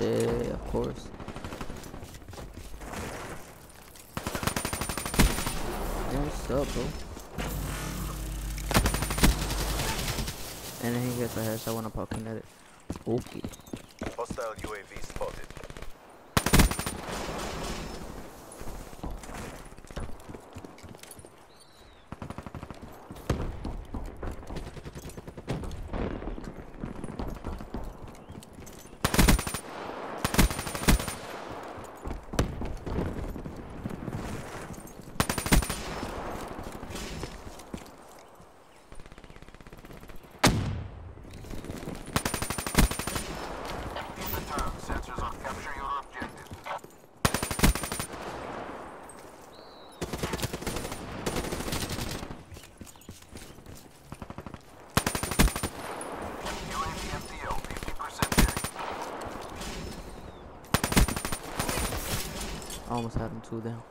Yeah, of course. What's up, bro? And then he gets a headshot when I'm poking at it. Okay. Hostile UAV spotted. I almost had him two down.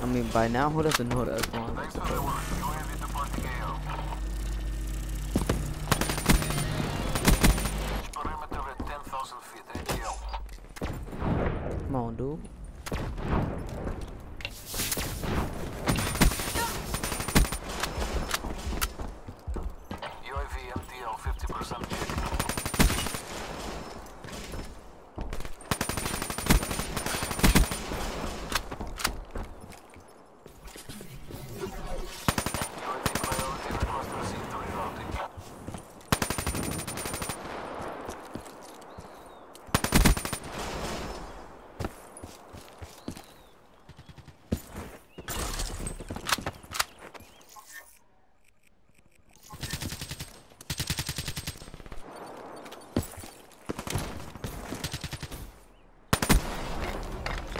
I mean, by now, who doesn't know that's wrong? Thanks for the work. UAV departing AO. Perimeter at 10,000 feet. ATL. Come on, dude. UAV MTL 50%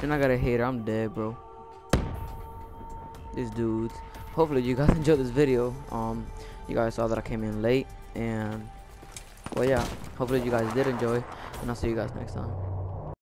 Then I got a hater. I'm dead, bro. This dude. Hopefully you guys enjoyed this video. Um, you guys saw that I came in late, and well, yeah. Hopefully you guys did enjoy, and I'll see you guys next time.